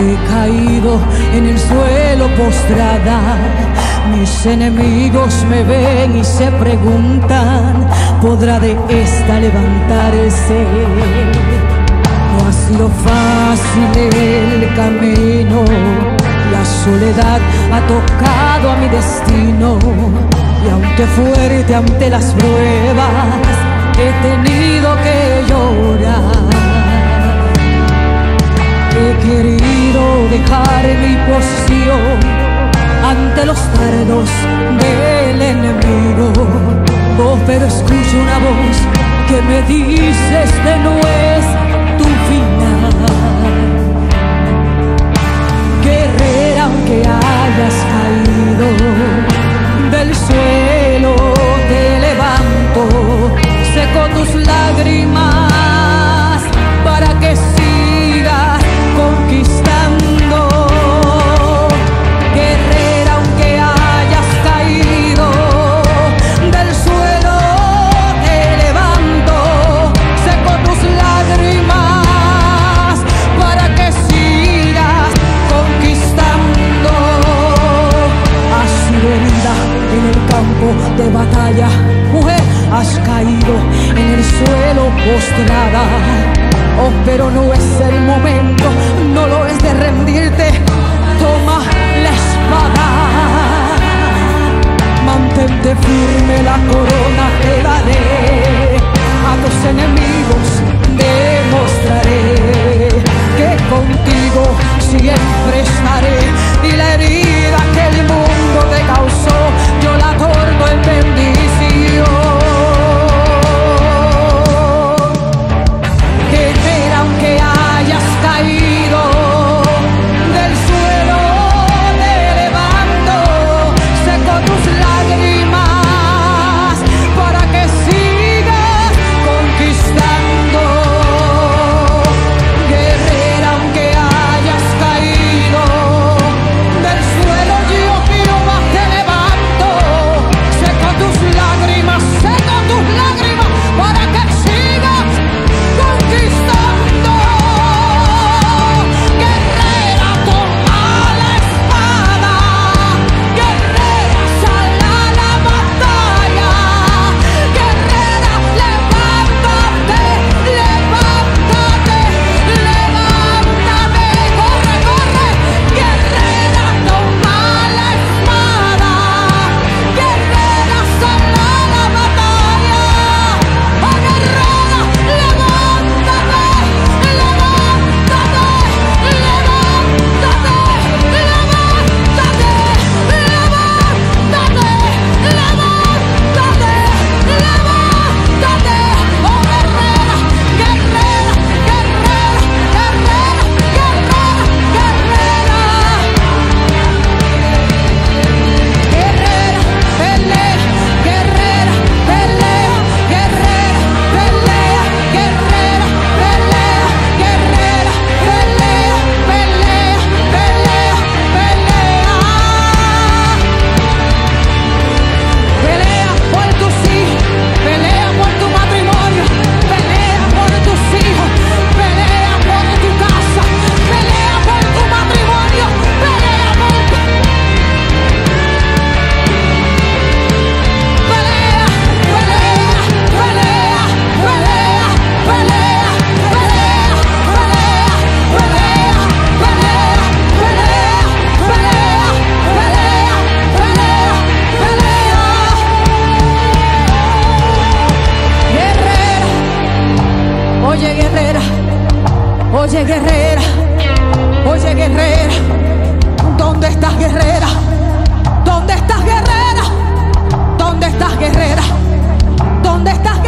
He caído en el suelo postrada. Mis enemigos me ven y se preguntan, ¿podrá de esta levantarse? No ha sido fácil el camino, la soledad ha tocado a mi destino y aunque fuerte ante las pruebas, he tenido bastardos del enemigo. Oh, pero escucho una voz que me dice este no es tu final. Guerrera, aunque hayas es el momento, no lo es de rendirte. Toma la espada, mantente firme, la corona te daré a tus enemigos. Oye guerrera, oye guerrera, oye guerrera, ¿dónde estás guerrera? ¿Dónde estás guerrera? ¿Dónde estás guerrera? ¿Dónde estás guerrera?